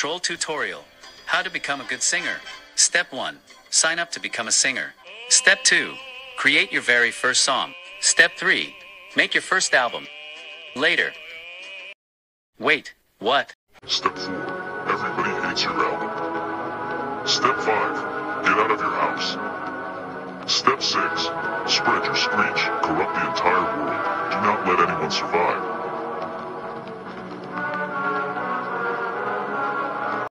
Troll tutorial. How to become a good singer. Step 1. Sign up to become a singer. Step 2. Create your very first song. Step 3. Make your first album. Later. Wait, what? Step 4. Everybody hates your album. Step 5. Get out of your house. Step 6. Spread your screech. Corrupt the entire world. Do not let anyone survive.